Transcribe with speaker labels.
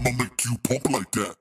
Speaker 1: I'ma make you pump like that.